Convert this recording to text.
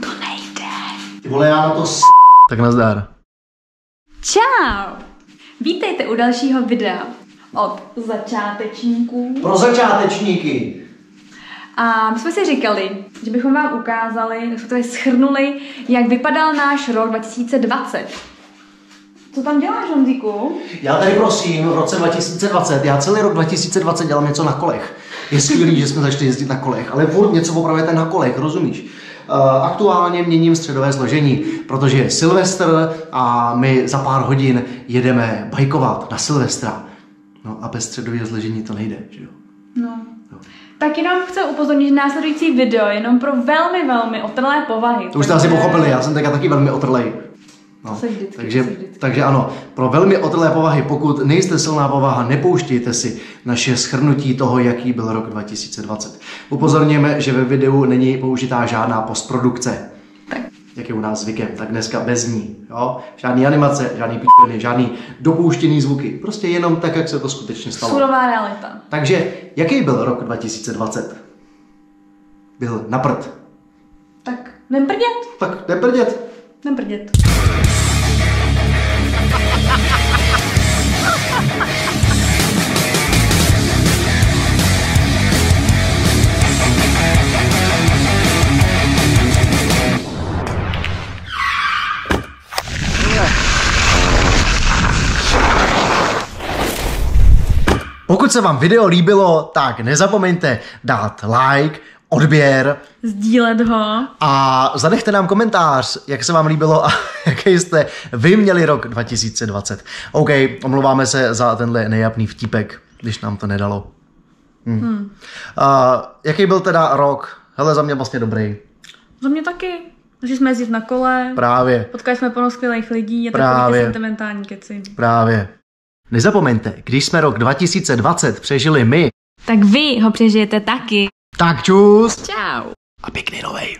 to nejde. Ty vole, já na to s... Tak nazdár. Čau! Vítejte u dalšího videa od začátečníků. Pro začátečníky. A my jsme si říkali, že bychom vám ukázali, respektive schrnuli, jak vypadal náš rok 2020. Co tam děláš, Honzíku? Já tady prosím, v roce 2020, já celý rok 2020 dělám něco na kolech. Je skvělý, že jsme začali jezdit na kolech, ale furt něco opravujete na kolech, rozumíš? Uh, Aktuálně měním středové složení, protože je Silvestr a my za pár hodin jedeme bajkovat na Silvestra. No a bez středového složení to nejde, že jo? No. Tak jenom chci upozornit, že následující video je jenom pro velmi, velmi otrlé povahy. To už jste asi pochopili, já jsem teďka taky velmi otrlej. No, To se vždycky, takže, se vždycky. takže ano, pro velmi otrlé povahy, pokud nejste silná povaha, nepouštějte si naše schrnutí toho, jaký byl rok 2020. Upozorněme, že ve videu není použitá žádná postprodukce. Tak. Jak je u nás zvykem, tak dneska bez ní. Jo? Žádný animace, žádný píčoviny, žádný dopouštěný zvuky. Prostě jenom tak, jak se to skutečně stalo. Surová realita. Takže, jaký byl rok 2020? Byl na prd. Tak nemprdět, Tak neprdět. Nemprdět. Pokud se vám video líbilo, tak nezapomeňte dát like, odběr Sdílet ho. a zanechte nám komentář, jak se vám líbilo a jaký jste vy měli rok 2020. OK, omlouváme se za tenhle nejapný vtípek, když nám to nedalo. Hm. Hmm. Uh, jaký byl teda rok? Hele, za mě vlastně dobrý. Za mě taky. Začali jsme jezdit na kole, Právě, potkali jsme plno skvělých lidí, je to Právě. sentimentální keci. právě. Nezapomeňte, když jsme rok 2020 přežili my, Tak vy ho přežijete taky. Tak čus Čau. a pěkný novej.